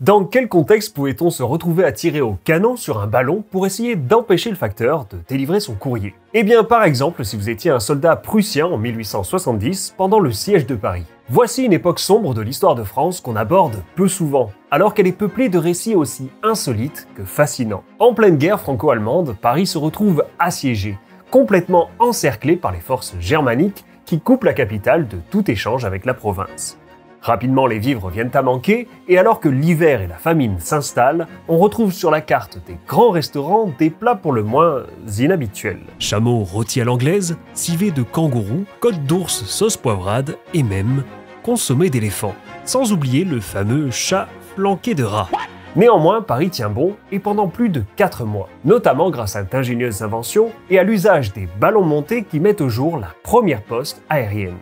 Dans quel contexte pouvait-on se retrouver à tirer au canon sur un ballon pour essayer d'empêcher le facteur de délivrer son courrier? Eh bien par exemple si vous étiez un soldat prussien en 1870 pendant le siège de Paris. Voici une époque sombre de l'histoire de France qu'on aborde peu souvent, alors qu'elle est peuplée de récits aussi insolites que fascinants. En pleine guerre franco-allemande, Paris se retrouve assiégé, complètement encerclé par les forces germaniques qui coupent la capitale de tout échange avec la province. Rapidement, les vivres viennent à manquer, et alors que l'hiver et la famine s'installent, on retrouve sur la carte des grands restaurants des plats pour le moins inhabituels. Chameau rôti à l'anglaise, civet de kangourou, côte d'ours sauce poivrade et même consommé d'éléphant. Sans oublier le fameux chat flanqué de rats. Néanmoins, Paris tient bon et pendant plus de 4 mois, notamment grâce à d'ingénieuses inventions et à l'usage des ballons montés qui mettent au jour la première poste aérienne.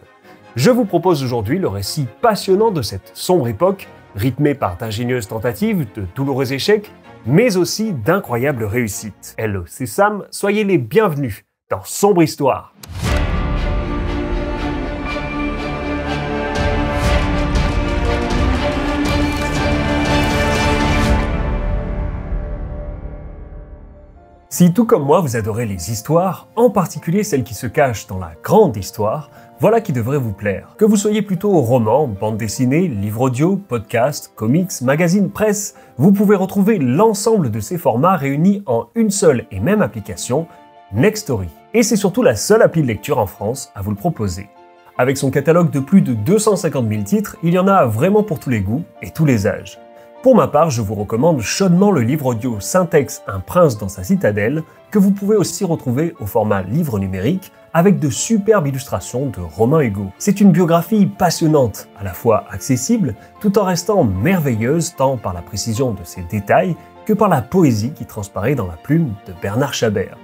Je vous propose aujourd'hui le récit passionnant de cette sombre époque, rythmée par d'ingénieuses tentatives, de douloureux échecs, mais aussi d'incroyables réussites. Hello, c'est Sam, soyez les bienvenus dans Sombre Histoire. Si tout comme moi vous adorez les histoires, en particulier celles qui se cachent dans la grande histoire, voilà qui devrait vous plaire. Que vous soyez plutôt roman, bande dessinée, livre audio, podcast, comics, magazine, presse, vous pouvez retrouver l'ensemble de ces formats réunis en une seule et même application, Nextory. Et c'est surtout la seule appli de lecture en France à vous le proposer. Avec son catalogue de plus de 250 000 titres, il y en a vraiment pour tous les goûts et tous les âges. Pour ma part, je vous recommande chaudement le livre audio Syntex Un prince dans sa citadelle, que vous pouvez aussi retrouver au format livre numérique avec de superbes illustrations de Romain Hugo. C'est une biographie passionnante, à la fois accessible, tout en restant merveilleuse tant par la précision de ses détails que par la poésie qui transparaît dans la plume de Bernard Chabert.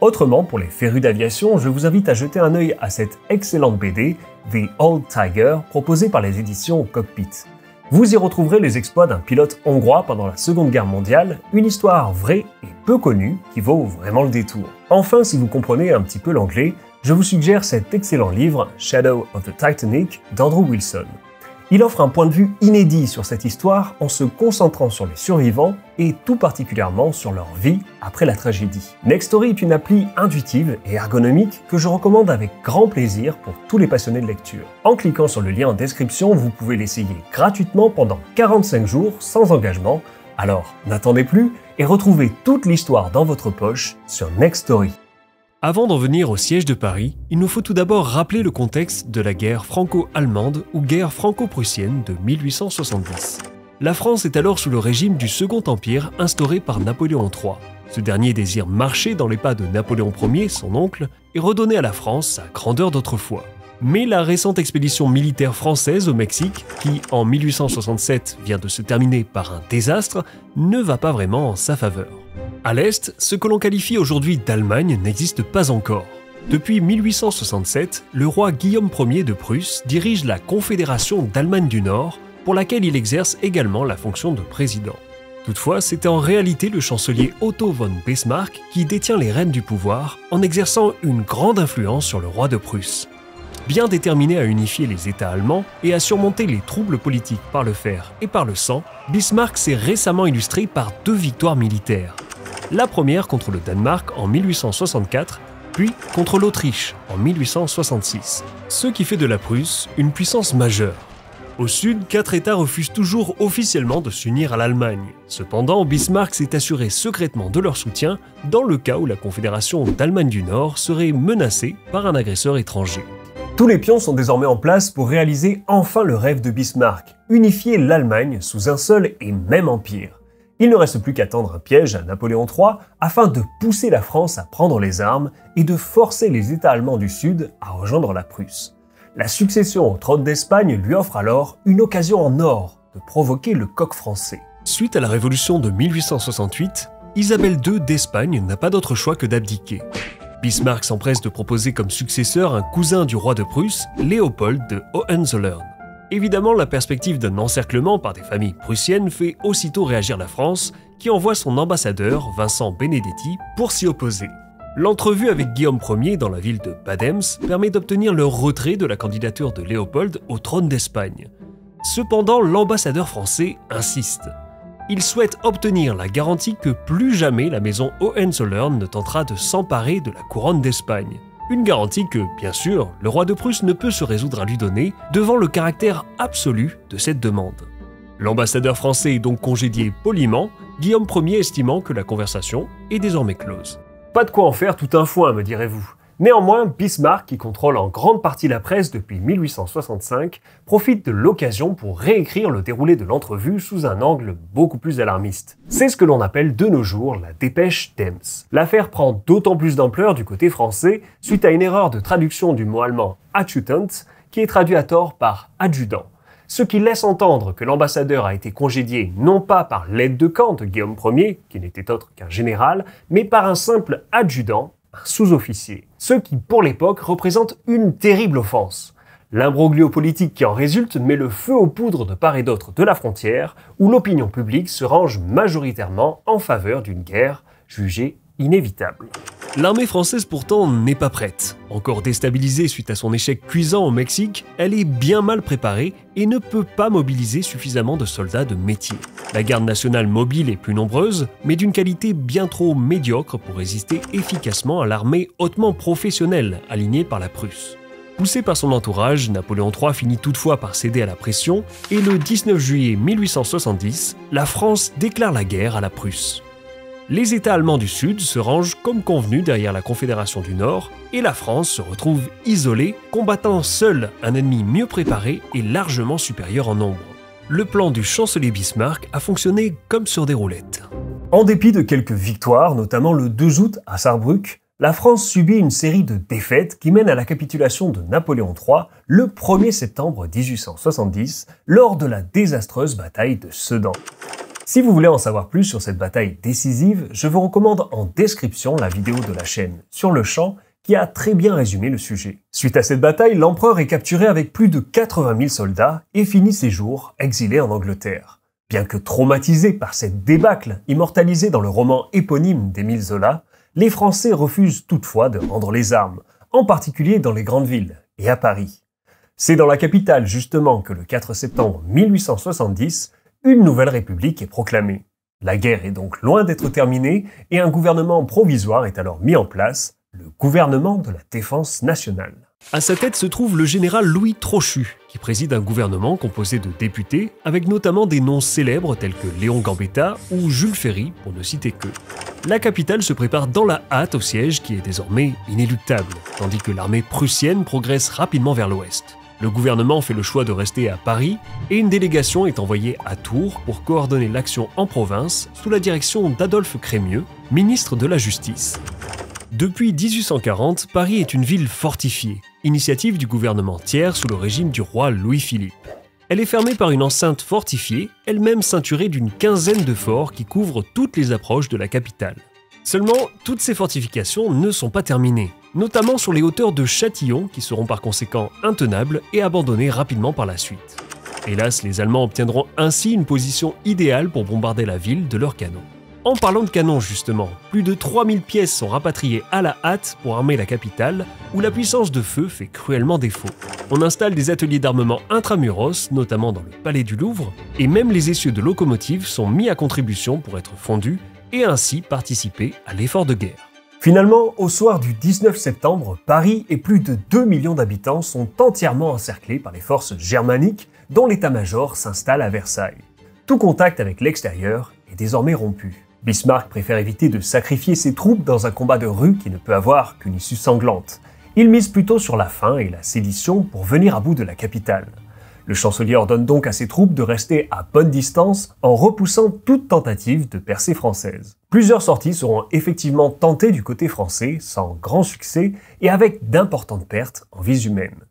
Autrement, pour les férus d'aviation, je vous invite à jeter un œil à cette excellente BD, The Old Tiger, proposée par les éditions Cockpit. Vous y retrouverez les exploits d'un pilote hongrois pendant la Seconde Guerre mondiale, une histoire vraie et peu connue qui vaut vraiment le détour. Enfin, si vous comprenez un petit peu l'anglais, je vous suggère cet excellent livre Shadow of the Titanic d'Andrew Wilson. Il offre un point de vue inédit sur cette histoire en se concentrant sur les survivants et tout particulièrement sur leur vie après la tragédie. Nextory est une appli intuitive et ergonomique que je recommande avec grand plaisir pour tous les passionnés de lecture. En cliquant sur le lien en description, vous pouvez l'essayer gratuitement pendant 45 jours sans engagement. Alors n'attendez plus et retrouvez toute l'histoire dans votre poche sur Nextory. Avant d'en venir au siège de Paris, il nous faut tout d'abord rappeler le contexte de la guerre franco-allemande ou guerre franco-prussienne de 1870. La France est alors sous le régime du Second Empire instauré par Napoléon III. Ce dernier désire marcher dans les pas de Napoléon Ier, son oncle, et redonner à la France sa grandeur d'autrefois. Mais la récente expédition militaire française au Mexique, qui en 1867 vient de se terminer par un désastre, ne va pas vraiment en sa faveur. À l'Est, ce que l'on qualifie aujourd'hui d'Allemagne n'existe pas encore. Depuis 1867, le roi Guillaume Ier de Prusse dirige la Confédération d'Allemagne du Nord, pour laquelle il exerce également la fonction de président. Toutefois, c'est en réalité le chancelier Otto von Bismarck qui détient les rênes du pouvoir en exerçant une grande influence sur le roi de Prusse. Bien déterminé à unifier les États allemands et à surmonter les troubles politiques par le fer et par le sang, Bismarck s'est récemment illustré par deux victoires militaires, la première contre le Danemark en 1864, puis contre l'Autriche en 1866, ce qui fait de la Prusse une puissance majeure. Au sud, quatre États refusent toujours officiellement de s'unir à l'Allemagne. Cependant, Bismarck s'est assuré secrètement de leur soutien dans le cas où la Confédération d'Allemagne du Nord serait menacée par un agresseur étranger. Tous les pions sont désormais en place pour réaliser enfin le rêve de Bismarck, unifier l'Allemagne sous un seul et même empire. Il ne reste plus qu'à tendre un piège à Napoléon III afin de pousser la France à prendre les armes et de forcer les États allemands du Sud à rejoindre la Prusse. La succession au trône d'Espagne lui offre alors une occasion en or de provoquer le coq français. Suite à la révolution de 1868, Isabelle II d'Espagne n'a pas d'autre choix que d'abdiquer. Bismarck s'empresse de proposer comme successeur un cousin du roi de Prusse, Léopold de Hohenzollern. Évidemment, la perspective d'un encerclement par des familles prussiennes fait aussitôt réagir la France, qui envoie son ambassadeur, Vincent Benedetti, pour s'y opposer. L'entrevue avec Guillaume Ier dans la ville de Badems permet d'obtenir le retrait de la candidature de Léopold au trône d'Espagne. Cependant, l'ambassadeur français insiste. Il souhaite obtenir la garantie que plus jamais la maison Hohenzollern ne tentera de s'emparer de la couronne d'Espagne. Une garantie que, bien sûr, le roi de Prusse ne peut se résoudre à lui donner devant le caractère absolu de cette demande. L'ambassadeur français est donc congédié poliment, Guillaume Ier estimant que la conversation est désormais close. Pas de quoi en faire tout un foin, me direz-vous. Néanmoins, Bismarck, qui contrôle en grande partie la presse depuis 1865, profite de l'occasion pour réécrire le déroulé de l'entrevue sous un angle beaucoup plus alarmiste. C'est ce que l'on appelle de nos jours la dépêche Thames. L'affaire prend d'autant plus d'ampleur du côté français suite à une erreur de traduction du mot allemand adjutant, qui est traduit à tort par adjudant ce qui laisse entendre que l'ambassadeur a été congédié non pas par l'aide de camp de Guillaume Ier, qui n'était autre qu'un général, mais par un simple adjudant, sous-officier. Ce qui, pour l'époque, représente une terrible offense. L'imbroglio politique qui en résulte met le feu aux poudres de part et d'autre de la frontière, où l'opinion publique se range majoritairement en faveur d'une guerre jugée inévitable. L'armée française pourtant n'est pas prête. Encore déstabilisée suite à son échec cuisant au Mexique, elle est bien mal préparée et ne peut pas mobiliser suffisamment de soldats de métier. La garde nationale mobile est plus nombreuse, mais d'une qualité bien trop médiocre pour résister efficacement à l'armée hautement professionnelle alignée par la Prusse. Poussé par son entourage, Napoléon III finit toutefois par céder à la pression et le 19 juillet 1870, la France déclare la guerre à la Prusse. Les États allemands du Sud se rangent comme convenu derrière la Confédération du Nord et la France se retrouve isolée, combattant seule un ennemi mieux préparé et largement supérieur en nombre. Le plan du chancelier Bismarck a fonctionné comme sur des roulettes. En dépit de quelques victoires, notamment le 2 août à Saarbrück, la France subit une série de défaites qui mènent à la capitulation de Napoléon III le 1er septembre 1870 lors de la désastreuse bataille de Sedan. Si vous voulez en savoir plus sur cette bataille décisive, je vous recommande en description la vidéo de la chaîne Sur le champ qui a très bien résumé le sujet. Suite à cette bataille, l'empereur est capturé avec plus de 80 000 soldats et finit ses jours exilé en Angleterre. Bien que traumatisés par cette débâcle immortalisée dans le roman éponyme d'Émile Zola, les Français refusent toutefois de rendre les armes, en particulier dans les grandes villes et à Paris. C'est dans la capitale justement que le 4 septembre 1870, une nouvelle république est proclamée. La guerre est donc loin d'être terminée et un gouvernement provisoire est alors mis en place, le gouvernement de la défense nationale. À sa tête se trouve le général Louis Trochu, qui préside un gouvernement composé de députés, avec notamment des noms célèbres tels que Léon Gambetta ou Jules Ferry, pour ne citer que. La capitale se prépare dans la hâte au siège qui est désormais inéluctable, tandis que l'armée prussienne progresse rapidement vers l'ouest. Le gouvernement fait le choix de rester à Paris et une délégation est envoyée à Tours pour coordonner l'action en province sous la direction d'Adolphe Crémieux, ministre de la Justice. Depuis 1840, Paris est une ville fortifiée, initiative du gouvernement tiers sous le régime du roi Louis-Philippe. Elle est fermée par une enceinte fortifiée, elle-même ceinturée d'une quinzaine de forts qui couvrent toutes les approches de la capitale. Seulement, toutes ces fortifications ne sont pas terminées notamment sur les hauteurs de Châtillon qui seront par conséquent intenables et abandonnées rapidement par la suite. Hélas, les Allemands obtiendront ainsi une position idéale pour bombarder la ville de leurs canons. En parlant de canons justement, plus de 3000 pièces sont rapatriées à la hâte pour armer la capitale, où la puissance de feu fait cruellement défaut. On installe des ateliers d'armement intramuros, notamment dans le palais du Louvre, et même les essieux de locomotives sont mis à contribution pour être fondus et ainsi participer à l'effort de guerre. Finalement, au soir du 19 septembre, Paris et plus de 2 millions d'habitants sont entièrement encerclés par les forces germaniques dont l'état-major s'installe à Versailles. Tout contact avec l'extérieur est désormais rompu. Bismarck préfère éviter de sacrifier ses troupes dans un combat de rue qui ne peut avoir qu'une issue sanglante. Il mise plutôt sur la faim et la sédition pour venir à bout de la capitale. Le chancelier ordonne donc à ses troupes de rester à bonne distance en repoussant toute tentative de percée française. Plusieurs sorties seront effectivement tentées du côté français, sans grand succès et avec d'importantes pertes en vies humaines.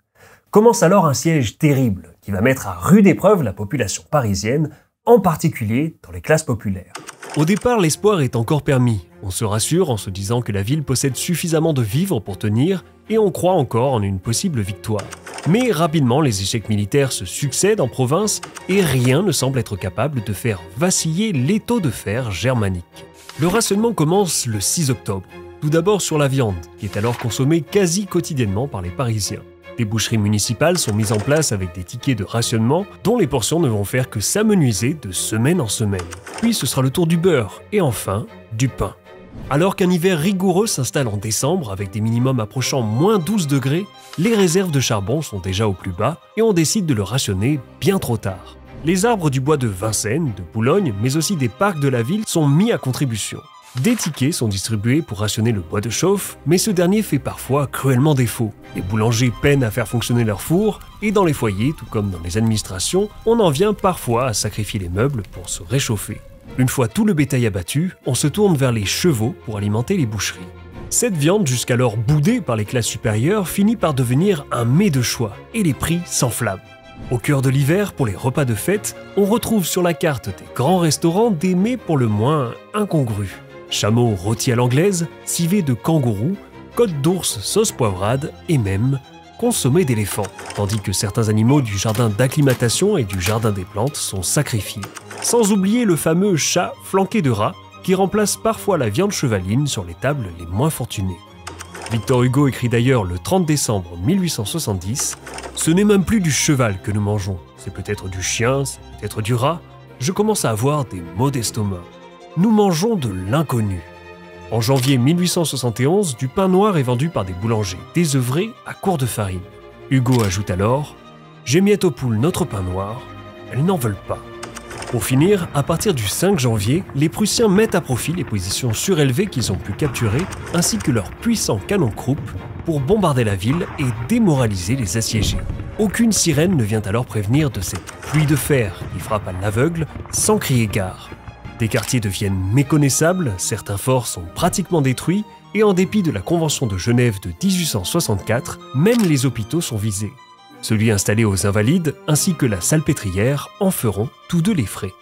Commence alors un siège terrible qui va mettre à rude épreuve la population parisienne, en particulier dans les classes populaires. Au départ, l'espoir est encore permis. On se rassure en se disant que la ville possède suffisamment de vivres pour tenir et on croit encore en une possible victoire. Mais rapidement, les échecs militaires se succèdent en province et rien ne semble être capable de faire vaciller l'étau de fer germanique. Le rationnement commence le 6 octobre, tout d'abord sur la viande, qui est alors consommée quasi quotidiennement par les Parisiens. Des boucheries municipales sont mises en place avec des tickets de rationnement dont les portions ne vont faire que s'amenuiser de semaine en semaine. puis ce sera le tour du beurre, et enfin du pain. Alors qu'un hiver rigoureux s'installe en décembre avec des minimums approchant moins 12 degrés, les réserves de charbon sont déjà au plus bas et on décide de le rationner bien trop tard. Les arbres du bois de Vincennes, de Boulogne, mais aussi des parcs de la ville sont mis à contribution. Des tickets sont distribués pour rationner le bois de chauffe, mais ce dernier fait parfois cruellement défaut. Les boulangers peinent à faire fonctionner leur four, et dans les foyers, tout comme dans les administrations, on en vient parfois à sacrifier les meubles pour se réchauffer. Une fois tout le bétail abattu, on se tourne vers les chevaux pour alimenter les boucheries. Cette viande, jusqu'alors boudée par les classes supérieures, finit par devenir un mets de choix, et les prix s'enflamment. Au cœur de l'hiver, pour les repas de fête, on retrouve sur la carte des grands restaurants des mets pour le moins incongrus. Chameau rôti à l'anglaise, civet de kangourou, côte d'ours sauce poivrade et même consommé d'éléphant, tandis que certains animaux du jardin d'acclimatation et du jardin des plantes sont sacrifiés. Sans oublier le fameux chat flanqué de rats qui remplace parfois la viande chevaline sur les tables les moins fortunées. Victor Hugo écrit d'ailleurs le 30 décembre 1870 Ce n'est même plus du cheval que nous mangeons, c'est peut-être du chien, c'est peut-être du rat. Je commence à avoir des maux d'estomac nous mangeons de l'inconnu. En janvier 1871, du pain noir est vendu par des boulangers désœuvrés à court de farine. Hugo ajoute alors J'émiette aux poules notre pain noir, elles n'en veulent pas. Pour finir, à partir du 5 janvier, les Prussiens mettent à profit les positions surélevées qu'ils ont pu capturer, ainsi que leurs puissants canons Krupp, pour bombarder la ville et démoraliser les assiégés. Aucune sirène ne vient alors prévenir de cette pluie de fer qui frappe à l'aveugle sans crier gare. Les quartiers deviennent méconnaissables, certains forts sont pratiquement détruits, et en dépit de la Convention de Genève de 1864, même les hôpitaux sont visés. Celui installé aux Invalides ainsi que la salpêtrière en feront tous deux les frais.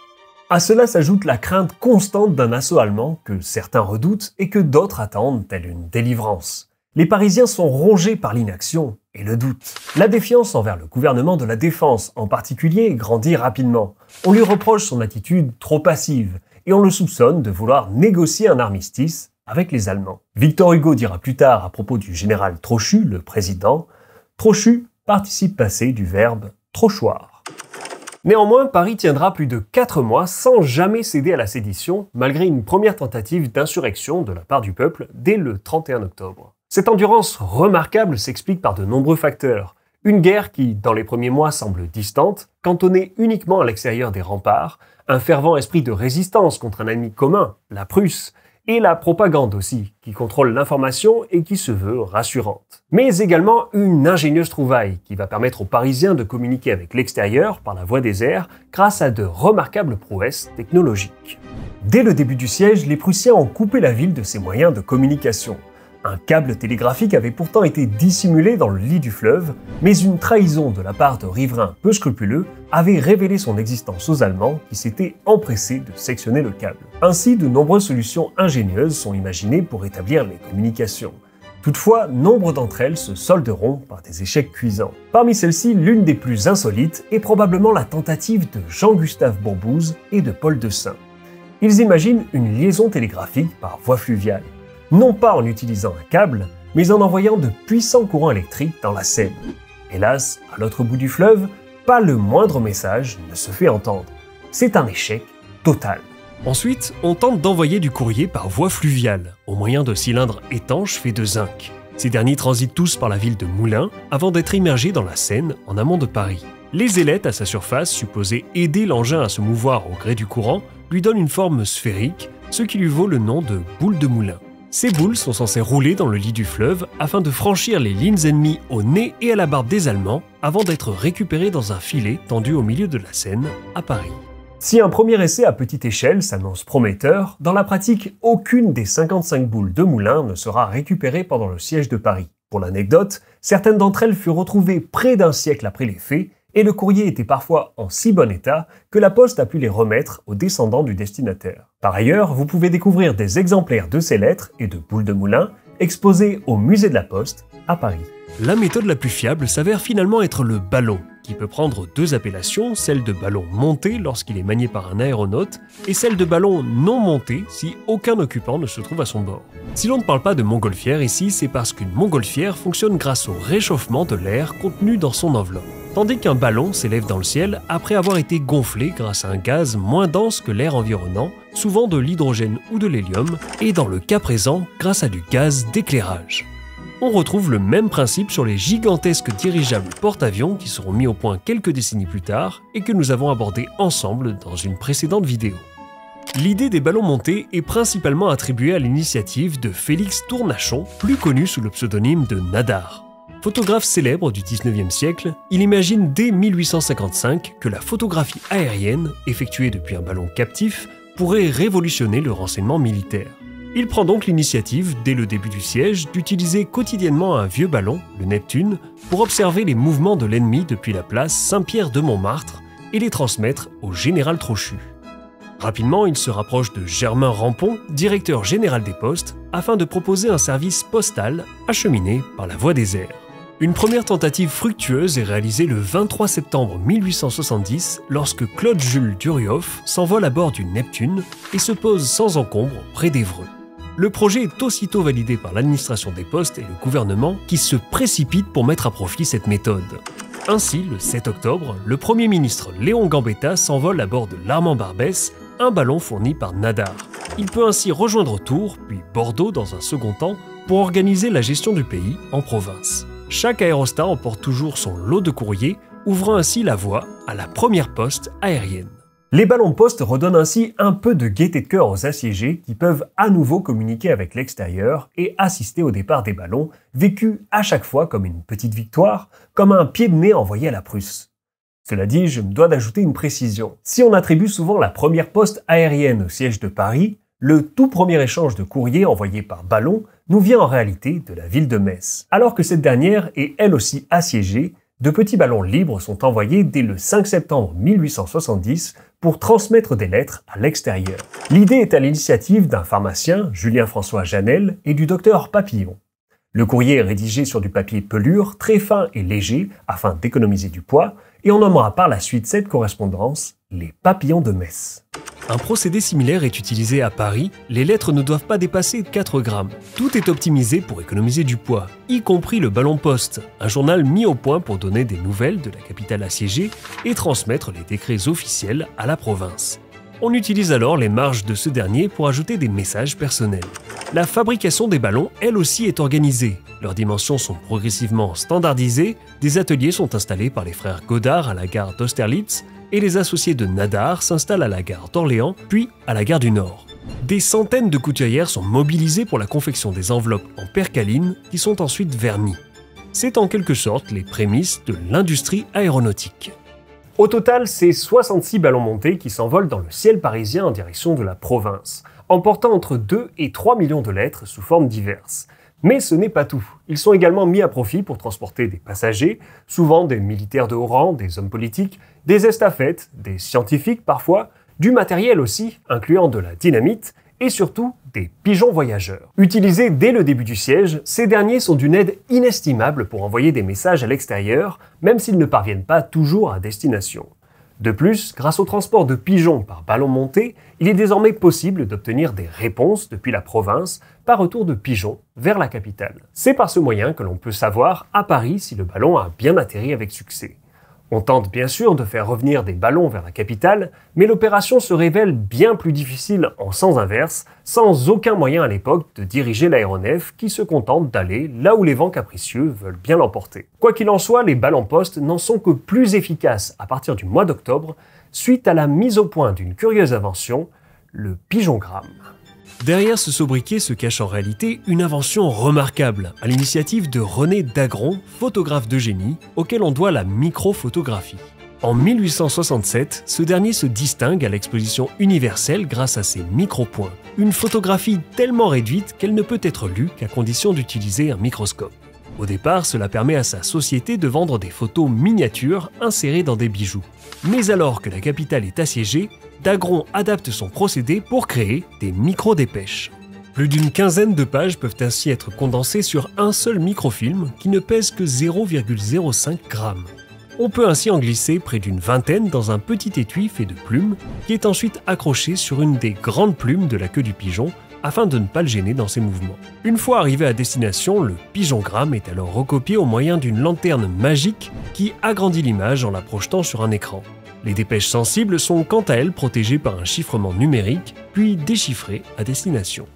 À cela s'ajoute la crainte constante d'un assaut allemand que certains redoutent et que d'autres attendent telle une délivrance. Les Parisiens sont rongés par l'inaction et le doute. La défiance envers le gouvernement de la Défense en particulier grandit rapidement. On lui reproche son attitude trop passive et on le soupçonne de vouloir négocier un armistice avec les Allemands. Victor Hugo dira plus tard à propos du général Trochu, le président, Trochu, participe passé du verbe trochoir. Néanmoins, Paris tiendra plus de 4 mois sans jamais céder à la sédition, malgré une première tentative d'insurrection de la part du peuple dès le 31 octobre. Cette endurance remarquable s'explique par de nombreux facteurs. Une guerre qui, dans les premiers mois, semble distante, cantonnée uniquement à l'extérieur des remparts, un fervent esprit de résistance contre un ennemi commun, la Prusse, et la propagande aussi, qui contrôle l'information et qui se veut rassurante. Mais également une ingénieuse trouvaille qui va permettre aux Parisiens de communiquer avec l'extérieur par la voie des airs grâce à de remarquables prouesses technologiques. Dès le début du siège, les Prussiens ont coupé la ville de ses moyens de communication. Un câble télégraphique avait pourtant été dissimulé dans le lit du fleuve, mais une trahison de la part de riverains peu scrupuleux avait révélé son existence aux Allemands qui s'étaient empressés de sectionner le câble. Ainsi, de nombreuses solutions ingénieuses sont imaginées pour établir les communications. Toutefois, nombre d'entre elles se solderont par des échecs cuisants. Parmi celles-ci, l'une des plus insolites est probablement la tentative de Jean-Gustave Bourbouze et de Paul de. Ils imaginent une liaison télégraphique par voie fluviale non pas en utilisant un câble, mais en envoyant de puissants courants électriques dans la Seine. Hélas, à l'autre bout du fleuve, pas le moindre message ne se fait entendre. C'est un échec total. Ensuite, on tente d'envoyer du courrier par voie fluviale, au moyen de cylindres étanches faits de zinc. Ces derniers transitent tous par la ville de Moulins avant d'être immergés dans la Seine en amont de Paris. Les ailettes à sa surface, supposées aider l'engin à se mouvoir au gré du courant, lui donnent une forme sphérique, ce qui lui vaut le nom de boule de moulin. Ces boules sont censées rouler dans le lit du fleuve afin de franchir les lignes ennemies au nez et à la barbe des Allemands avant d'être récupérées dans un filet tendu au milieu de la Seine, à Paris. Si un premier essai à petite échelle s'annonce prometteur, dans la pratique, aucune des 55 boules de moulin ne sera récupérée pendant le siège de Paris. Pour l'anecdote, certaines d'entre elles furent retrouvées près d'un siècle après les faits et le courrier était parfois en si bon état que la poste a pu les remettre aux descendants du destinataire. Par ailleurs, vous pouvez découvrir des exemplaires de ces lettres et de boules de moulin exposés au musée de la Poste à Paris. La méthode la plus fiable s'avère finalement être le ballon, qui peut prendre deux appellations, celle de ballon monté lorsqu'il est manié par un aéronaute, et celle de ballon non monté si aucun occupant ne se trouve à son bord. Si l'on ne parle pas de montgolfière ici, c'est parce qu'une montgolfière fonctionne grâce au réchauffement de l'air contenu dans son enveloppe. tandis qu'un ballon s'élève dans le ciel après avoir été gonflé grâce à un gaz moins dense que l'air environnant, souvent de l'hydrogène ou de l'hélium, et dans le cas présent grâce à du gaz d'éclairage. On retrouve le même principe sur les gigantesques dirigeables porte-avions qui seront mis au point quelques décennies plus tard et que nous avons abordé ensemble dans une précédente vidéo. L'idée des ballons montés est principalement attribuée à l'initiative de Félix Tournachon, plus connu sous le pseudonyme de Nadar. Photographe célèbre du 19e siècle, il imagine dès 1855 que la photographie aérienne, effectuée depuis un ballon captif, pourrait révolutionner le renseignement militaire. Il prend donc l'initiative, dès le début du siège, d'utiliser quotidiennement un vieux ballon, le Neptune, pour observer les mouvements de l'ennemi depuis la place Saint-Pierre de Montmartre et les transmettre au général Trochu. Rapidement, il se rapproche de Germain Rampon, directeur général des postes, afin de proposer un service postal acheminé par la voie des airs. Une première tentative fructueuse est réalisée le 23 septembre 1870 lorsque Claude Jules Durioff s'envole à bord du Neptune et se pose sans encombre près d'Evreux. Le projet est aussitôt validé par l'administration des postes et le gouvernement qui se précipitent pour mettre à profit cette méthode. Ainsi, le 7 octobre, le Premier ministre Léon Gambetta s'envole à bord de l'Armand Barbès un ballon fourni par Nadar. Il peut ainsi rejoindre Tours, puis Bordeaux dans un second temps, pour organiser la gestion du pays en province. Chaque aérostat emporte toujours son lot de courrier, ouvrant ainsi la voie à la première poste aérienne. Les ballons poste redonnent ainsi un peu de gaieté de cœur aux assiégés qui peuvent à nouveau communiquer avec l'extérieur et assister au départ des ballons, vécu à chaque fois comme une petite victoire, comme un pied de nez envoyé à la Prusse. Cela dit, je me dois d'ajouter une précision. Si on attribue souvent la première poste aérienne au siège de Paris, le tout premier échange de courrier envoyé par ballon nous vient en réalité de la ville de Metz. Alors que cette dernière est elle aussi assiégée, de petits ballons libres sont envoyés dès le 5 septembre 1870 pour transmettre des lettres à l'extérieur. L'idée est à l'initiative d'un pharmacien, Julien-François Janel, et du docteur Papillon. Le courrier est rédigé sur du papier pelure très fin et léger afin d'économiser du poids, et on nommera par la suite cette correspondance les papillons de Metz. Un procédé similaire est utilisé à Paris, les lettres ne doivent pas dépasser 4 grammes. Tout est optimisé pour économiser du poids, y compris le ballon poste, un journal mis au point pour donner des nouvelles de la capitale assiégée et transmettre les décrets officiels à la province. On utilise alors les marges de ce dernier pour ajouter des messages personnels. La fabrication des ballons, elle aussi, est organisée. Leurs dimensions sont progressivement standardisées, des ateliers sont installés par les frères Godard à la gare d'Austerlitz et les associés de Nadar s'installent à la gare d'Orléans, puis à la gare du Nord. Des centaines de couturières sont mobilisées pour la confection des enveloppes en percaline qui sont ensuite vernies. C'est en quelque sorte les prémices de l'industrie aéronautique. Au total, c'est 66 ballons montés qui s'envolent dans le ciel parisien en direction de la province, emportant entre 2 et 3 millions de lettres sous formes diverses. Mais ce n'est pas tout. Ils sont également mis à profit pour transporter des passagers, souvent des militaires de haut rang, des hommes politiques, des estafettes, des scientifiques parfois, du matériel aussi, incluant de la dynamite, et surtout des pigeons voyageurs. Utilisés dès le début du siège, ces derniers sont d'une aide inestimable pour envoyer des messages à l'extérieur, même s'ils ne parviennent pas toujours à destination. De plus, grâce au transport de pigeons par ballon monté, il est désormais possible d'obtenir des réponses depuis la province par retour de pigeons vers la capitale. C'est par ce moyen que l'on peut savoir à Paris si le ballon a bien atterri avec succès. On tente bien sûr de faire revenir des ballons vers la capitale, mais l'opération se révèle bien plus difficile en sens inverse, sans aucun moyen à l'époque de diriger l'aéronef qui se contente d'aller là où les vents capricieux veulent bien l'emporter. Quoi qu'il en soit, les ballons poste n'en sont que plus efficaces à partir du mois d'octobre, suite à la mise au point d'une curieuse invention, le pigeongramme. Derrière ce sobriquet se cache en réalité une invention remarquable, à l'initiative de René Dagron, photographe de génie, auquel on doit la microphotographie. En 1867, ce dernier se distingue à l'exposition universelle grâce à ses micropoints, une photographie tellement réduite qu'elle ne peut être lue qu'à condition d'utiliser un microscope. Au départ, cela permet à sa société de vendre des photos miniatures insérées dans des bijoux. Mais alors que la capitale est assiégée, Dagron adapte son procédé pour créer des micro-dépêches. Plus d'une quinzaine de pages peuvent ainsi être condensées sur un seul microfilm qui ne pèse que 0,05 g. On peut ainsi en glisser près d'une vingtaine dans un petit étui fait de plumes qui est ensuite accroché sur une des grandes plumes de la queue du pigeon afin de ne pas le gêner dans ses mouvements. Une fois arrivé à destination, le pigeongramme est alors recopié au moyen d'une lanterne magique qui agrandit l'image en la projetant sur un écran. Les dépêches sensibles sont quant à elles protégées par un chiffrement numérique, puis déchiffrées à destination.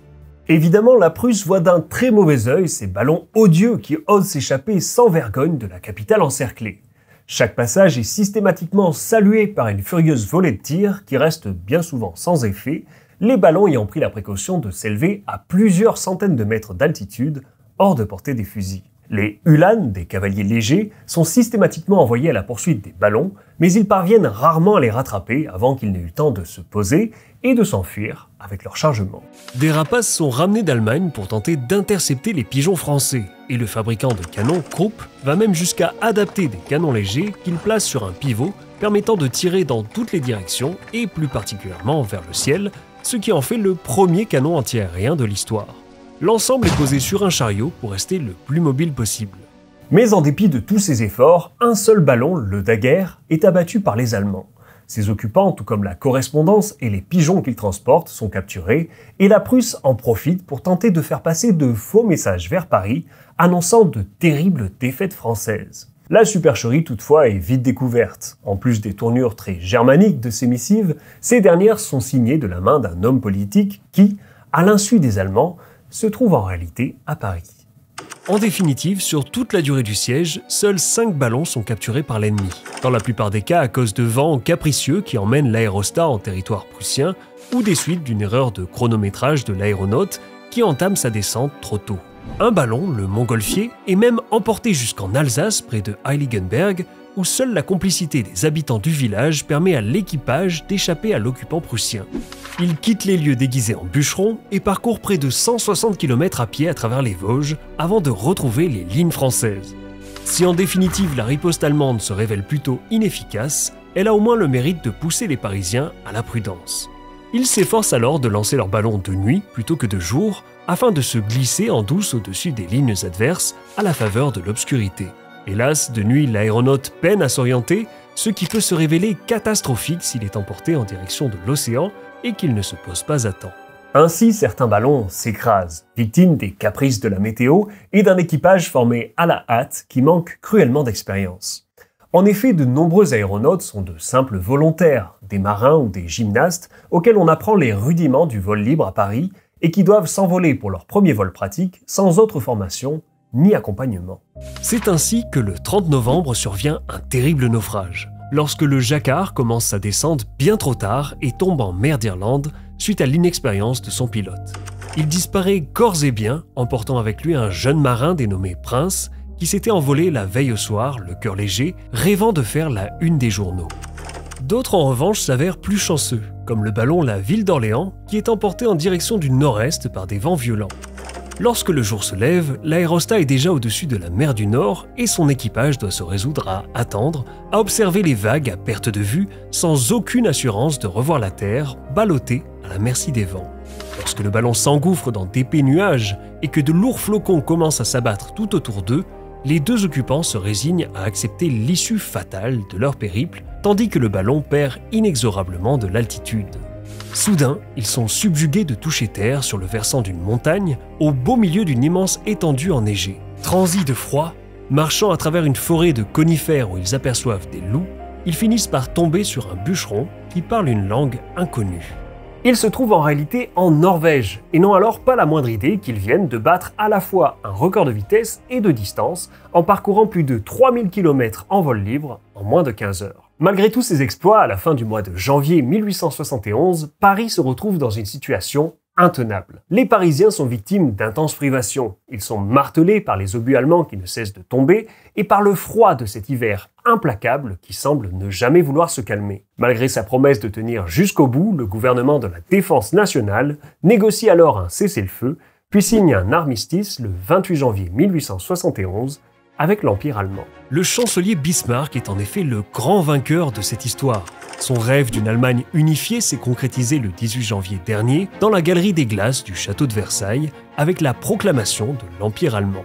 Évidemment, la Prusse voit d'un très mauvais œil ces ballons odieux qui osent s'échapper sans vergogne de la capitale encerclée. Chaque passage est systématiquement salué par une furieuse volée de tirs qui reste bien souvent sans effet, les ballons ayant pris la précaution de s'élever à plusieurs centaines de mètres d'altitude hors de portée des fusils. Les Ulan, des cavaliers légers, sont systématiquement envoyés à la poursuite des ballons, mais ils parviennent rarement à les rattraper avant qu'ils n'aient eu le temps de se poser et de s'enfuir avec leur chargement. Des rapaces sont ramenés d'Allemagne pour tenter d'intercepter les pigeons français, et le fabricant de canons, Krupp, va même jusqu'à adapter des canons légers qu'il place sur un pivot permettant de tirer dans toutes les directions et plus particulièrement vers le ciel, ce qui en fait le premier canon antiaérien de l'histoire. L'ensemble est posé sur un chariot pour rester le plus mobile possible. Mais en dépit de tous ces efforts, un seul ballon, le Daguerre, est abattu par les Allemands. Ses occupants, tout comme la correspondance et les pigeons qu'ils transportent, sont capturés, et la Prusse en profite pour tenter de faire passer de faux messages vers Paris, annonçant de terribles défaites françaises. La supercherie toutefois est vite découverte. En plus des tournures très germaniques de ces missives, ces dernières sont signées de la main d'un homme politique qui, à l'insu des Allemands, se trouve en réalité à Paris. En définitive, sur toute la durée du siège, seuls 5 ballons sont capturés par l'ennemi. Dans la plupart des cas à cause de vents capricieux qui emmènent l'aérostat en territoire prussien ou des suites d'une erreur de chronométrage de l'aéronaute qui entame sa descente trop tôt. Un ballon, le Montgolfier, est même emporté jusqu'en Alsace près de Heiligenberg où seule la complicité des habitants du village permet à l'équipage d'échapper à l'occupant prussien. Il quitte les lieux déguisés en bûcheron et parcourt près de 160 km à pied à travers les Vosges avant de retrouver les lignes françaises. Si en définitive la riposte allemande se révèle plutôt inefficace, elle a au moins le mérite de pousser les Parisiens à la prudence. Ils s'efforcent alors de lancer leurs ballons de nuit plutôt que de jour afin de se glisser en douce au-dessus des lignes adverses à la faveur de l'obscurité. Hélas, de nuit, l'aéronaute peine à s'orienter, ce qui peut se révéler catastrophique s'il est emporté en direction de l'océan et qu'il ne se pose pas à temps. Ainsi, certains ballons s'écrasent, victimes des caprices de la météo et d'un équipage formé à la hâte qui manque cruellement d'expérience. En effet, de nombreux aéronautes sont de simples volontaires, des marins ou des gymnastes auxquels on apprend les rudiments du vol libre à Paris et qui doivent s'envoler pour leur premier vol pratique sans autre formation ni accompagnement. C'est ainsi que le 30 novembre survient un terrible naufrage, lorsque le Jacquard commence sa descente bien trop tard et tombe en mer d'Irlande suite à l'inexpérience de son pilote. Il disparaît corps et bien, emportant avec lui un jeune marin dénommé Prince, qui s'était envolé la veille au soir, le cœur léger, rêvant de faire la une des journaux. D'autres en revanche s'avèrent plus chanceux, comme le ballon La Ville d'Orléans, qui est emporté en direction du nord-est par des vents violents. Lorsque le jour se lève, l'aérostat est déjà au-dessus de la mer du Nord et son équipage doit se résoudre à attendre, à observer les vagues à perte de vue, sans aucune assurance de revoir la Terre, ballottée à la merci des vents. Lorsque le ballon s'engouffre dans d'épais nuages et que de lourds flocons commencent à s'abattre tout autour d'eux, les deux occupants se résignent à accepter l'issue fatale de leur périple, tandis que le ballon perd inexorablement de l'altitude. Soudain, ils sont subjugués de toucher terre sur le versant d'une montagne, au beau milieu d'une immense étendue enneigée. Transis de froid, marchant à travers une forêt de conifères où ils aperçoivent des loups, ils finissent par tomber sur un bûcheron qui parle une langue inconnue. Ils se trouvent en réalité en Norvège et n'ont alors pas la moindre idée qu'ils viennent de battre à la fois un record de vitesse et de distance en parcourant plus de 3000 km en vol libre en moins de 15 heures. Malgré tous ces exploits, à la fin du mois de janvier 1871, Paris se retrouve dans une situation intenable. Les Parisiens sont victimes d'intenses privations. Ils sont martelés par les obus allemands qui ne cessent de tomber et par le froid de cet hiver implacable qui semble ne jamais vouloir se calmer. Malgré sa promesse de tenir jusqu'au bout, le gouvernement de la Défense nationale négocie alors un cessez-le-feu, puis signe un armistice le 28 janvier 1871 avec l'Empire allemand. Le chancelier Bismarck est en effet le grand vainqueur de cette histoire. Son rêve d'une Allemagne unifiée s'est concrétisé le 18 janvier dernier dans la galerie des glaces du château de Versailles avec la proclamation de l'Empire allemand.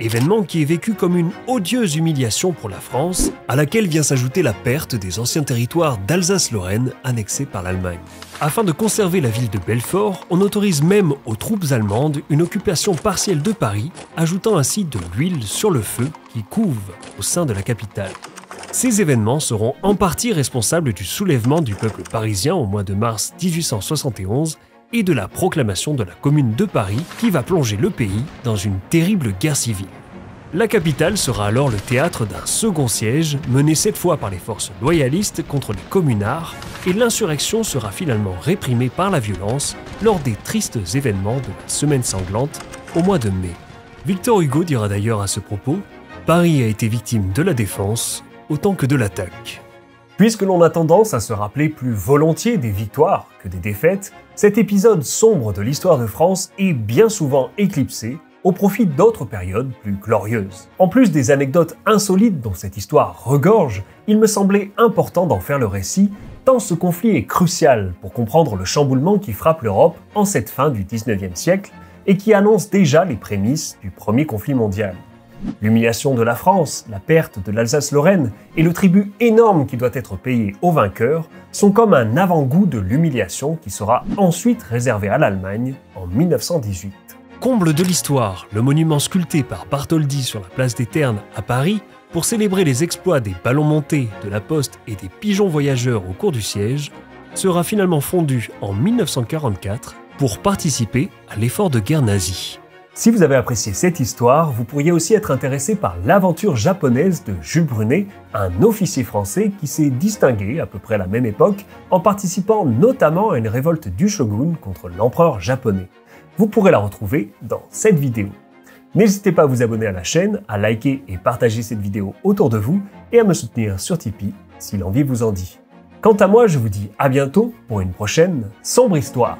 Événement qui est vécu comme une odieuse humiliation pour la France, à laquelle vient s'ajouter la perte des anciens territoires d'Alsace-Lorraine annexés par l'Allemagne. Afin de conserver la ville de Belfort, on autorise même aux troupes allemandes une occupation partielle de Paris, ajoutant ainsi de l'huile sur le feu qui couve au sein de la capitale. Ces événements seront en partie responsables du soulèvement du peuple parisien au mois de mars 1871 et de la proclamation de la Commune de Paris qui va plonger le pays dans une terrible guerre civile. La capitale sera alors le théâtre d'un second siège mené cette fois par les forces loyalistes contre les communards et l'insurrection sera finalement réprimée par la violence lors des tristes événements de la Semaine sanglante au mois de mai. Victor Hugo dira d'ailleurs à ce propos Paris a été victime de la défense, autant que de l'attaque. Puisque l'on a tendance à se rappeler plus volontiers des victoires que des défaites, cet épisode sombre de l'histoire de France est bien souvent éclipsé au profit d'autres périodes plus glorieuses. En plus des anecdotes insolites dont cette histoire regorge, il me semblait important d'en faire le récit, tant ce conflit est crucial pour comprendre le chamboulement qui frappe l'Europe en cette fin du 19e siècle et qui annonce déjà les prémices du premier conflit mondial. L'humiliation de la France, la perte de l'Alsace-Lorraine et le tribut énorme qui doit être payé aux vainqueurs sont comme un avant-goût de l'humiliation qui sera ensuite réservée à l'Allemagne en 1918. Comble de l'histoire, le monument sculpté par Bartholdi sur la place des Ternes à Paris pour célébrer les exploits des ballons montés, de la poste et des pigeons voyageurs au cours du siège, sera finalement fondu en 1944 pour participer à l'effort de guerre nazi. Si vous avez apprécié cette histoire, vous pourriez aussi être intéressé par l'aventure japonaise de Jules Brunet, un officier français qui s'est distingué à peu près à la même époque en participant notamment à une révolte du shogun contre l'empereur japonais. Vous pourrez la retrouver dans cette vidéo. N'hésitez pas à vous abonner à la chaîne, à liker et partager cette vidéo autour de vous et à me soutenir sur Tipeee si l'envie vous en dit. Quant à moi, je vous dis à bientôt pour une prochaine sombre histoire.